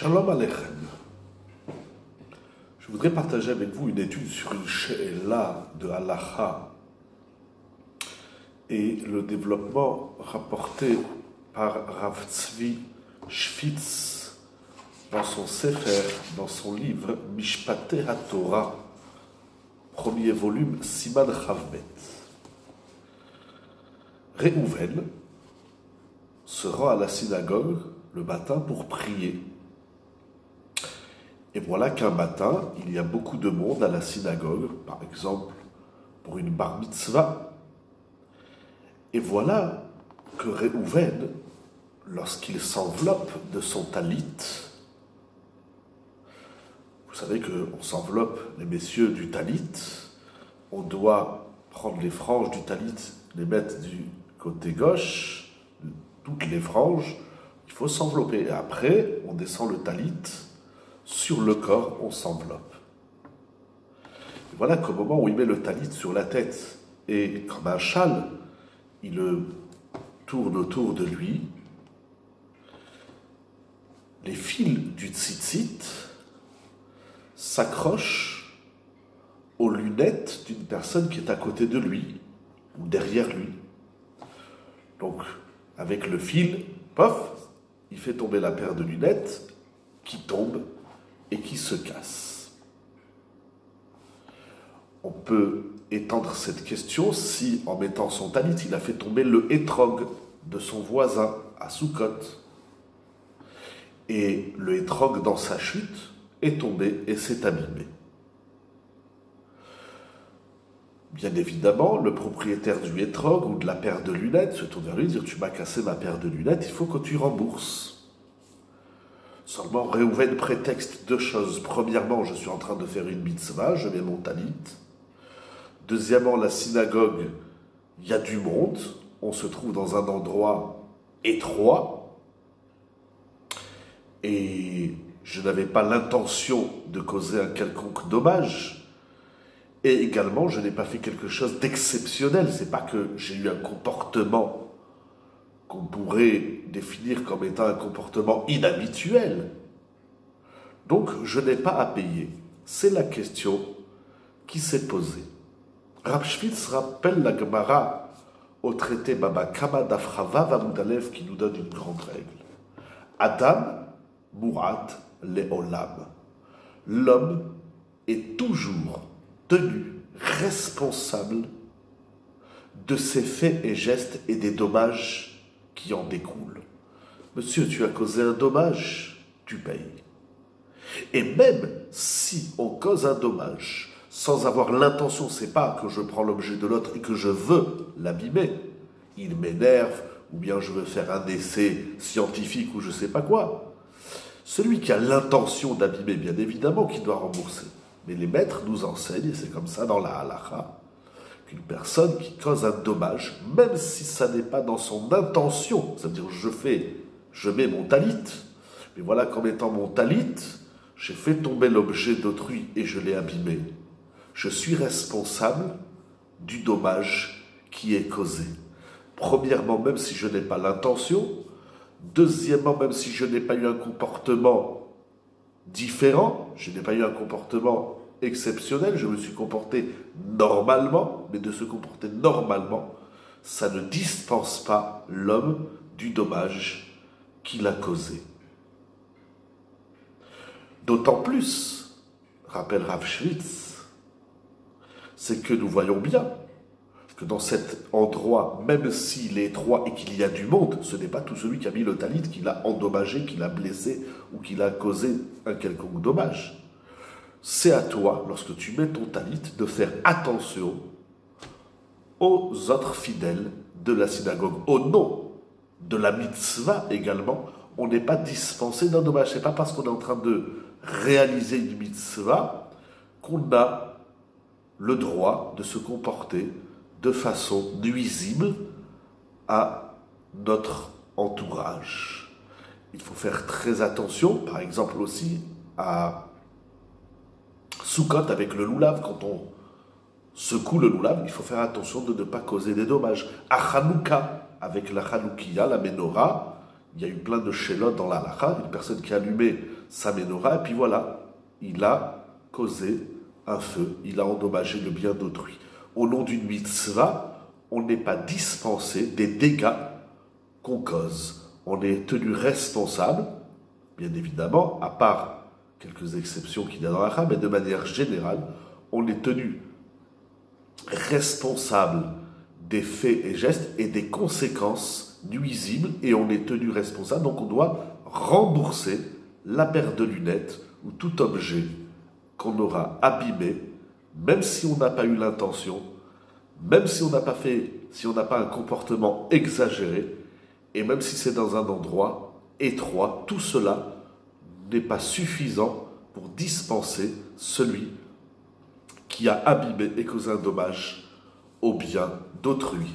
Shalom Aleichem. Je voudrais partager avec vous une étude sur une she'ela de halacha et le développement rapporté par Rav Tzvi Schwitz dans son Sefer, dans son livre Mishpate HaTorah, premier volume, Siman Chavbet. Réhouven se rend à la synagogue le matin pour prier. Et voilà qu'un matin, il y a beaucoup de monde à la synagogue, par exemple pour une bar mitzvah. Et voilà que Réhouven, lorsqu'il s'enveloppe de son talit, vous savez qu'on s'enveloppe, les messieurs, du talit, on doit prendre les franges du talit, les mettre du côté gauche, toutes les franges, il faut s'envelopper. Et après, on descend le talit, sur le corps, on s'enveloppe. Voilà qu'au moment où il met le talit sur la tête et comme un châle, il le tourne autour de lui, les fils du tzitzit s'accrochent aux lunettes d'une personne qui est à côté de lui ou derrière lui. Donc, avec le fil, pof, il fait tomber la paire de lunettes qui tombe et qui se casse. On peut étendre cette question si, en mettant son talit, il a fait tomber le hétrog de son voisin à Soukot. Et le hétrog, dans sa chute, est tombé et s'est abîmé. Bien évidemment, le propriétaire du hétrog ou de la paire de lunettes se tourne vers lui et dit Tu m'as cassé ma paire de lunettes, il faut que tu rembourses. Seulement, Réhouven prétexte deux choses. Premièrement, je suis en train de faire une mitzvah, je mets mon talit. Deuxièmement, la synagogue, il y a du monde, on se trouve dans un endroit étroit. Et je n'avais pas l'intention de causer un quelconque dommage. Et également, je n'ai pas fait quelque chose d'exceptionnel. C'est pas que j'ai eu un comportement qu'on pourrait définir comme étant un comportement inhabituel. Donc, je n'ai pas à payer. C'est la question qui s'est posée. Rav rappelle la Gemara au traité Baba Kama d'Afrava Vamudalev qui nous donne une grande règle. Adam Murat Leolam. L'homme est toujours tenu responsable de ses faits et gestes et des dommages qui en découle. Monsieur, tu as causé un dommage, tu payes. Et même si on cause un dommage sans avoir l'intention, c'est pas que je prends l'objet de l'autre et que je veux l'abîmer, il m'énerve, ou bien je veux faire un essai scientifique ou je sais pas quoi. Celui qui a l'intention d'abîmer, bien évidemment, qui doit rembourser. Mais les maîtres nous enseignent, et c'est comme ça dans la halakha, une personne qui cause un dommage, même si ça n'est pas dans son intention, c'est-à-dire je fais, je mets mon talit, mais voilà qu'en mettant mon talit, j'ai fait tomber l'objet d'autrui et je l'ai abîmé. Je suis responsable du dommage qui est causé. Premièrement, même si je n'ai pas l'intention. Deuxièmement, même si je n'ai pas eu un comportement différent, je n'ai pas eu un comportement exceptionnel, je me suis comporté normalement, mais de se comporter normalement, ça ne dispense pas l'homme du dommage qu'il a causé. D'autant plus, rappelle Rav Schwitz, c'est que nous voyons bien que dans cet endroit, même s'il est étroit et qu'il y a du monde, ce n'est pas tout celui qui a mis le talit qui l'a endommagé, qui l'a blessé ou qui l'a causé un quelconque dommage c'est à toi, lorsque tu mets ton talit, de faire attention aux autres fidèles de la synagogue. Au nom de la mitzvah également, on n'est pas dispensé d'un dommage. n'est pas parce qu'on est en train de réaliser une mitzvah qu'on a le droit de se comporter de façon nuisible à notre entourage. Il faut faire très attention, par exemple aussi, à Soukot avec le loulav, quand on secoue le loulav, il faut faire attention de ne pas causer des dommages. À avec la Hanoukia, la menorah, il y a eu plein de chélotes dans la une personne qui a allumé sa menorah, et puis voilà, il a causé un feu, il a endommagé le bien d'autrui. Au nom d'une mitzvah, on n'est pas dispensé des dégâts qu'on cause. On est tenu responsable, bien évidemment, à part quelques exceptions qu'il y a dans la mais de manière générale, on est tenu responsable des faits et gestes et des conséquences nuisibles et on est tenu responsable. Donc on doit rembourser la paire de lunettes ou tout objet qu'on aura abîmé, même si on n'a pas eu l'intention, même si on n'a pas fait, si on n'a pas un comportement exagéré, et même si c'est dans un endroit étroit, tout cela n'est pas suffisant pour dispenser celui qui a abîmé et causé un dommage au bien d'autrui.